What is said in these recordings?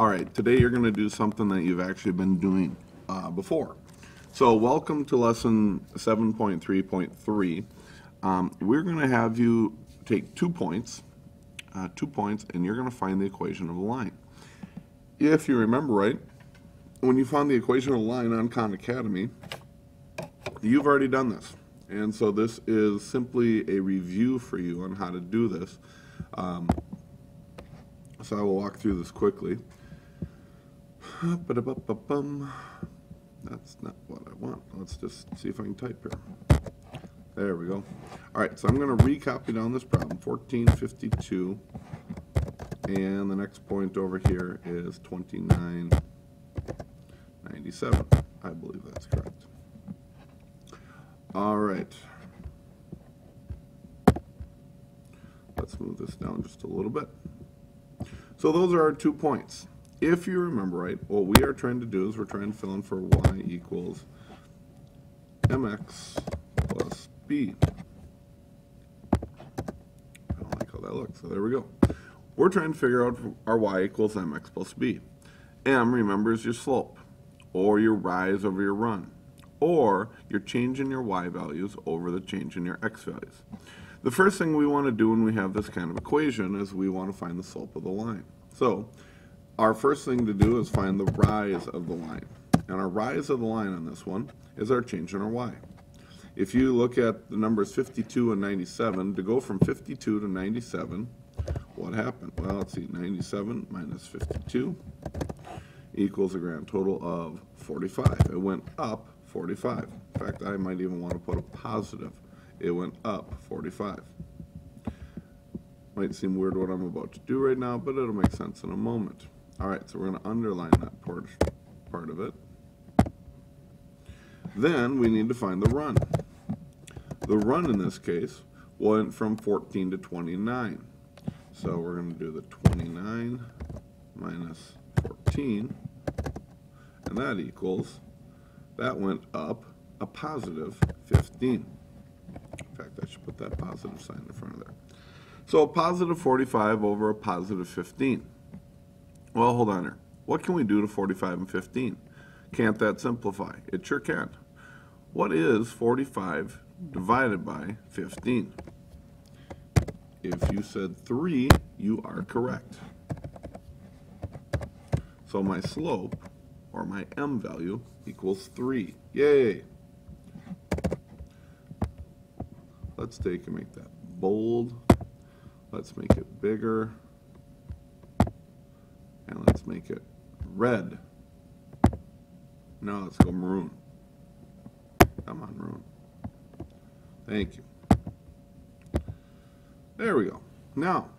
All right, today you're going to do something that you've actually been doing uh, before. So welcome to lesson 7.3.3. Um, We're going to have you take two points, uh, two points, and you're going to find the equation of a line. If you remember right, when you found the equation of a line on Khan Academy, you've already done this. And so this is simply a review for you on how to do this. Um, so I will walk through this quickly. That's not what I want. Let's just see if I can type here. There we go. All right, so I'm going to recopy down this problem, 1452. And the next point over here is 2997. I believe that's correct. All right. Let's move this down just a little bit. So those are our two points. If you remember right, what we are trying to do is we're trying to fill in for y equals mx plus b. I don't like how that looks, so there we go. We're trying to figure out our y equals mx plus b. m, remember, is your slope, or your rise over your run, or your change in your y values over the change in your x values. The first thing we want to do when we have this kind of equation is we want to find the slope of the line. So our first thing to do is find the rise of the line. And our rise of the line on this one is our change in our y. If you look at the numbers 52 and 97, to go from 52 to 97, what happened? Well, let's see, 97 minus 52 equals a grand total of 45. It went up 45. In fact, I might even want to put a positive. It went up 45. Might seem weird what I'm about to do right now, but it'll make sense in a moment. All right, so we're going to underline that part, part of it. Then we need to find the run. The run in this case went from 14 to 29. So we're going to do the 29 minus 14, and that equals, that went up a positive 15. In fact, I should put that positive sign in front of there. So a positive 45 over a positive 15. Well, hold on here. What can we do to 45 and 15? Can't that simplify? It sure can. What is 45 divided by 15? If you said 3, you are correct. So my slope, or my m value, equals 3. Yay! Let's take and make that bold. Let's make it bigger. Make it red. Now let's go maroon. Come on, maroon. Thank you. There we go. Now,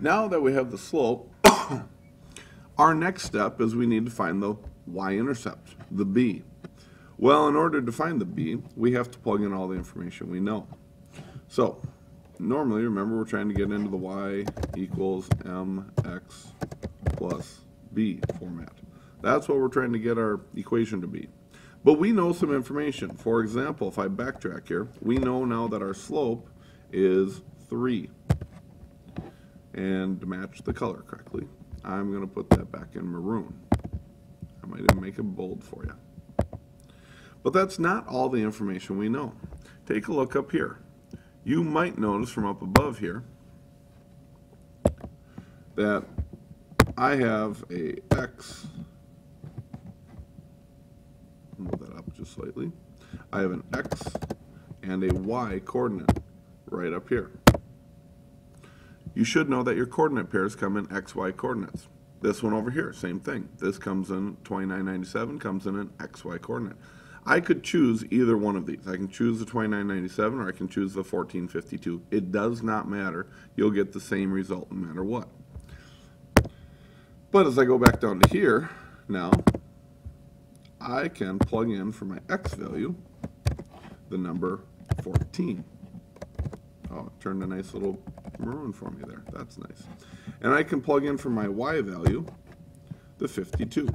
now that we have the slope, our next step is we need to find the y-intercept, the b. Well, in order to find the b, we have to plug in all the information we know. So, normally, remember, we're trying to get into the y equals mx plus b format. That's what we're trying to get our equation to be. But we know some information. For example, if I backtrack here, we know now that our slope is 3. And to match the color correctly, I'm going to put that back in maroon. I might even make it bold for you. But that's not all the information we know. Take a look up here. You might notice from up above here that I have a x, move that up just slightly. I have an x and a y coordinate right up here. You should know that your coordinate pairs come in xy coordinates. This one over here, same thing. This comes in 2997, comes in an xy coordinate. I could choose either one of these. I can choose the 2997 or I can choose the 1452. It does not matter. You'll get the same result no matter what. But as I go back down to here, now, I can plug in for my x value the number 14. Oh, it turned a nice little maroon for me there. That's nice. And I can plug in for my y value the 52.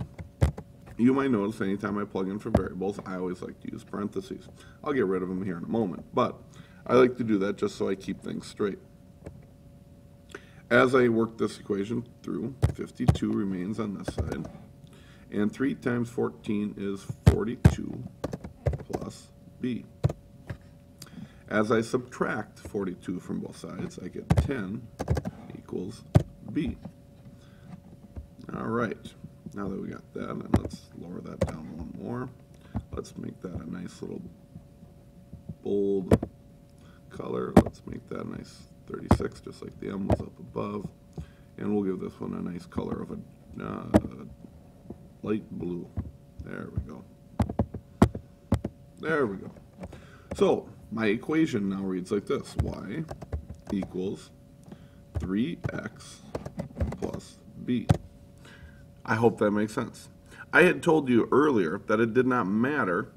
You might notice anytime I plug in for variables, I always like to use parentheses. I'll get rid of them here in a moment, but I like to do that just so I keep things straight. As I work this equation through, 52 remains on this side. And 3 times 14 is 42 plus b. As I subtract 42 from both sides, I get 10 equals b. All right, now that we got that, and let's lower that down one more. Let's make that a nice little bold color. Let's make that nice 36, just like the M was up above. And we'll give this one a nice color of a uh, light blue. There we go. There we go. So, my equation now reads like this. y equals 3x plus b. I hope that makes sense. I had told you earlier that it did not matter.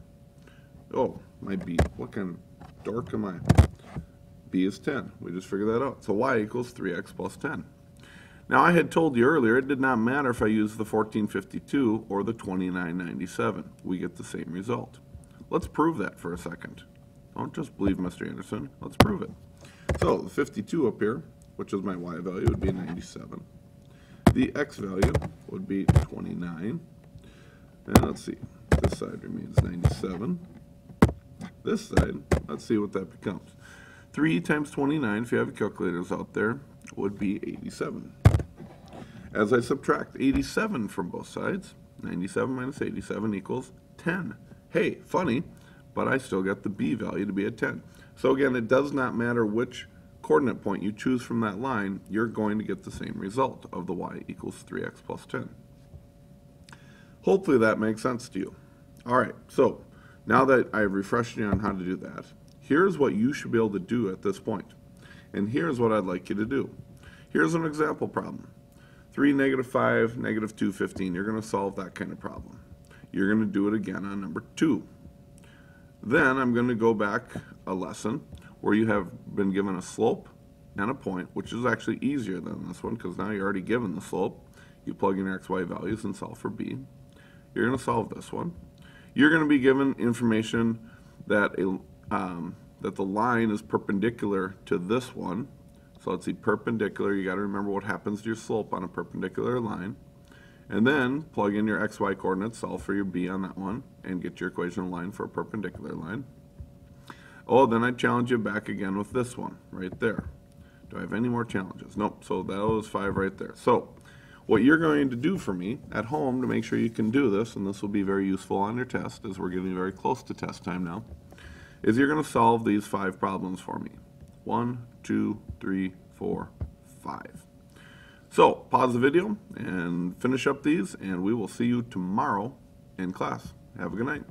Oh, my b. What kind of dork am I? B is 10. We just figured that out. So y equals 3x plus 10. Now, I had told you earlier it did not matter if I used the 1452 or the 2997. We get the same result. Let's prove that for a second. Don't just believe Mr. Anderson. Let's prove it. So, the 52 up here, which is my y value, would be 97. The x value would be 29. And let's see, this side remains 97. This side, let's see what that becomes. 3 times 29, if you have calculators out there, would be 87. As I subtract 87 from both sides, 97 minus 87 equals 10. Hey, funny, but I still get the b value to be a 10. So again, it does not matter which coordinate point you choose from that line, you're going to get the same result of the y equals 3x plus 10. Hopefully that makes sense to you. All right, so now that I've refreshed you on how to do that, here's what you should be able to do at this point. And here's what I'd like you to do. Here's an example problem. 3, negative 5, negative 2, 15. You're going to solve that kind of problem. You're going to do it again on number 2. Then I'm going to go back a lesson where you have been given a slope and a point, which is actually easier than this one because now you're already given the slope. You plug in your xy values and solve for b. You're going to solve this one. You're going to be given information that a, um, that the line is perpendicular to this one. So let's see, perpendicular, you got to remember what happens to your slope on a perpendicular line. And then plug in your xy coordinates, solve for your b on that one, and get your equation of line for a perpendicular line. Oh, then I challenge you back again with this one, right there. Do I have any more challenges? Nope, so that was five right there. So what you're going to do for me at home to make sure you can do this, and this will be very useful on your test as we're getting very close to test time now, is you're going to solve these five problems for me. One, two, three, four, five. So pause the video and finish up these, and we will see you tomorrow in class. Have a good night.